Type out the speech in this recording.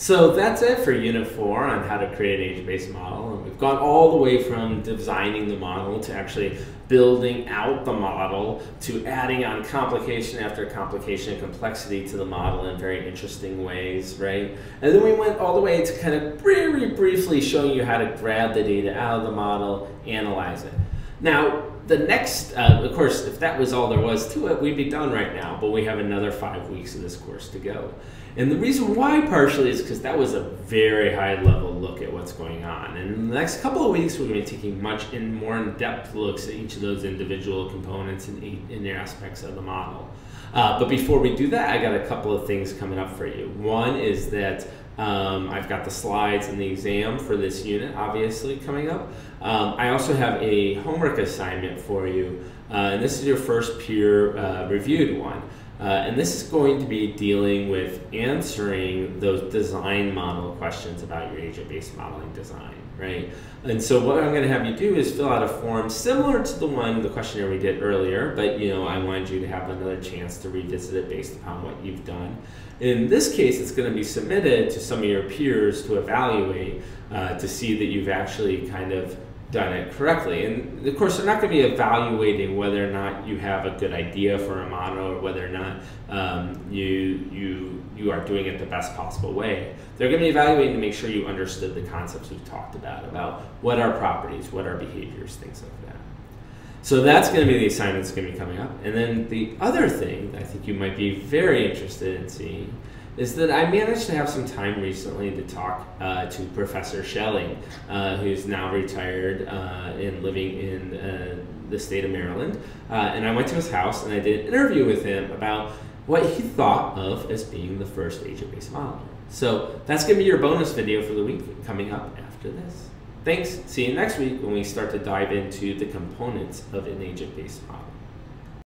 So that's it for Unit 4 on how to create an agent-based model. And we've gone all the way from designing the model to actually building out the model to adding on complication after complication and complexity to the model in very interesting ways, right? And then we went all the way to kind of very briefly showing you how to grab the data out of the model, analyze it. Now, the next, uh, of course, if that was all there was to it, we'd be done right now, but we have another five weeks of this course to go. And the reason why, partially, is because that was a very high level look at what's going on. And in the next couple of weeks, we're going to be taking much in more in depth looks at each of those individual components and in their aspects of the model. Uh, but before we do that, I got a couple of things coming up for you. One is that um, I've got the slides and the exam for this unit, obviously, coming up. Um, I also have a homework assignment for you, uh, and this is your first peer uh, reviewed one. Uh, and this is going to be dealing with answering those design model questions about your agent-based modeling design, right? And so what I'm going to have you do is fill out a form similar to the one, the questionnaire we did earlier, but you know, I wanted you to have another chance to revisit it based upon what you've done. In this case, it's going to be submitted to some of your peers to evaluate uh, to see that you've actually kind of done it correctly. And of course, they're not going to be evaluating whether or not you have a good idea for a model or whether or not um, you, you, you are doing it the best possible way. They're going to be evaluating to make sure you understood the concepts we've talked about, about what are properties, what are behaviors, things like that. So that's going to be the assignment that's going to be coming up. And then the other thing I think you might be very interested in seeing is that I managed to have some time recently to talk uh, to Professor Schelling, uh, who's now retired uh, and living in uh, the state of Maryland. Uh, and I went to his house and I did an interview with him about what he thought of as being the first agent-based model. So that's going to be your bonus video for the week coming up after this. Thanks. See you next week when we start to dive into the components of an agent-based model.